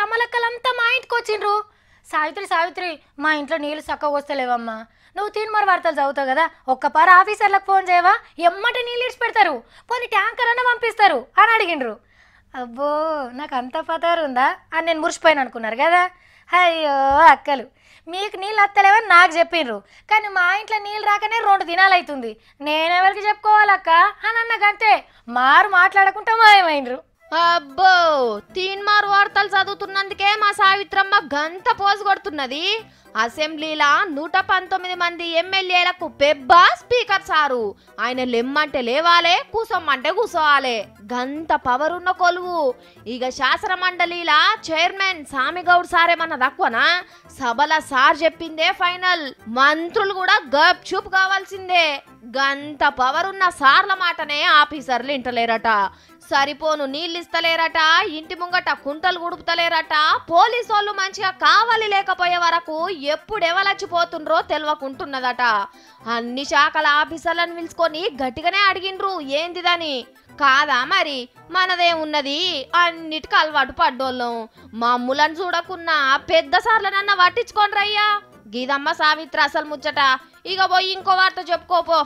అమ్మలక్కలంతా మా ఇంటికి వచ్చిండ్రు. సావిత్రి సావిత్రి మా ఇంట్లో నీళ్ళు చక్కగా వస్తలేవమ్మా. నువ్వు తీన్మార్ వార్తలు చదువుతావు కదా. ఒక్క పార ఆఫీసర్లకు ఫోన్ చేయవా? ఎమ్మటి నీళ్ళు ఇడిచి పెడతారు పోనీ ట్యాంకర్ అన్న పంపిస్తారు అని అడిగిండ్రు. అబ్బో నాకు అంత పతారు ఉందా? అని నేను మురిసిపోయాను అనుకున్నారు కదా. అయ్యో అక్కలు. మీకు నీళ్ళు వస్తలేవని నాకు చెప్పిండ్రు కానీ మా ఇంట్లో నీళ్ళు రాకనే రెండు దినాలు అవుతుంది నేనెవరికి చెప్పుకోవాలక్క? అని అన్నకంతే. మారు మాట్లాడకుండా మాయమైండ్రు. అబ్బో తీన్మార్ వార్తలు చదువుతున్నందుకే మా సావిత్రమ్మ గంత పోజు కొడుతున్నది. అసెంబ్లీలా నూట పంతొమ్మిది మంది ఎమ్మెల్యేలకు పెబ్బా స్పీకర్ సారు. ఆయన లెమ్మంటే లేవాలే కూసమ్మంటే కూసోవాలే. గంత పవర్ ఉన్న కొలువు. ఇక శాసన మండలిలా చైర్మన్ సామిగౌడ్ సారేమన్నా తక్కువనా? సభల సార్ చెప్పిందే ఫైనల్. మంత్రులు కూడా గప్ చూపు కావాల్సిందే. గంత పవర్ ఉన్న సార్ల మాటనే ఆఫీసర్లు ఇంటలేరట. సరిపోను నీళ్ళు ఇస్తలేరట ఇంటి ముంగట కుంటలు గుడుపుతలేరట పోలీసు వాళ్ళు మంచిగా కావాలి లేకపోయే వరకు ఎప్పుడు ఎవలచ్చిపోతుండ్రో తెలియకుంటున్నదట అన్ని శాఖల ఆఫీసర్లను పిలుచుకొని గట్టిగానే అడిగిండ్రు ఏందిదని? కాదా మరి మనదేమున్నది అన్నిటికీ అలవాటు పడ్డోళ్ళం. మమ్ములను చూడకున్నా పెద్ద సార్లనన్నా పట్టించుకోండి రయ్యా గీదమ్మ సావిత్రి అసలు ముచ్చట. ఇక పోయి ఇంకో వార్త చెప్పుకోపో